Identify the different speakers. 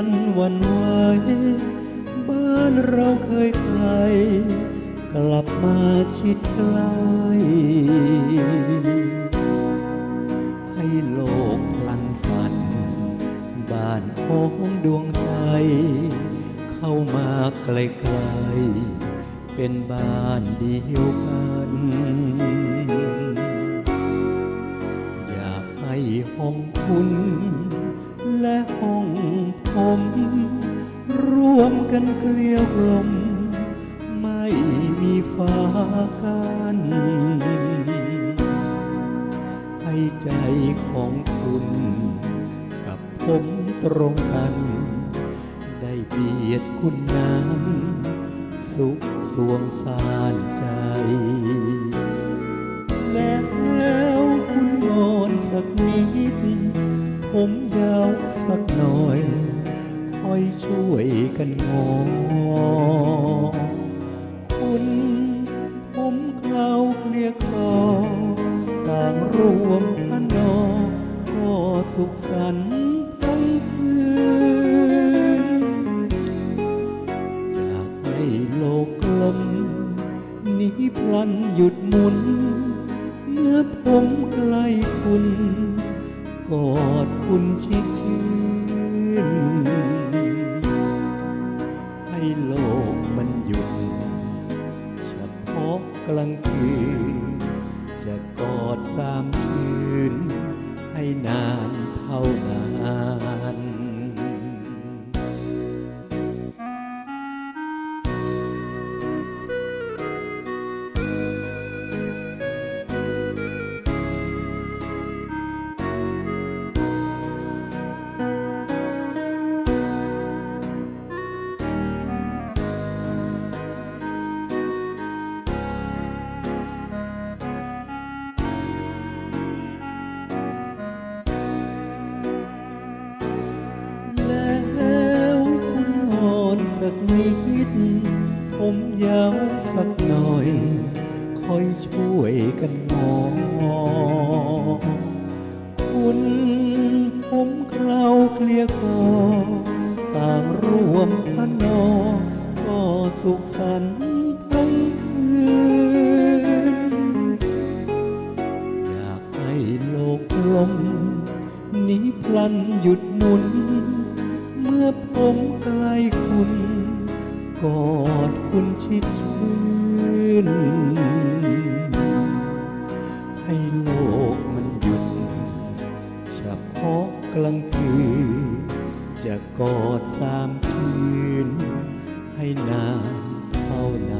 Speaker 1: ันวันไหวบ้านเราเคยไกลกลับมาชิดใกล้ให้โลกพลันสั่นบ้านของดวงใจ เข้ามาใกล้ๆเป็นบ้านเดียวกัน ผมร่วมกันเกลียวกลม ไม่มีฟ้ากันให้ใจของคุณ กับผมตรงกัน ได้เบียดคุณนั้น สุขสวงสานใจ แล้วคุณนอนสักนิด ผมยาวสักหน่อย อยช่วยกันงอ คุณผมเคลาเกลียคอต่างรวมพนอก็สุขสันต์ทั้งคืน อยากให้โลกกลม นี้พลันหยุดหมุน เมื่อผมใกล้คุณ กอดคุณชิดชื่น จะกอดสามชื่นให้นานเท่านาน สักนิด ผมยาวสักหน่อย คอยช่วยกันงอคุณผมเคล้าเคลียคอต่างรวมพนอ ก็สุขสันต์ทั้งคืน อยากให้โลกลมนี้พลันหยุดหมุน เมื่อผมใกล้ กอดคุณชิดชื่น ให้โลกมันหยุดเฉพาะกลางคืน จะกอดสามชื่น ให้นานเท่านาน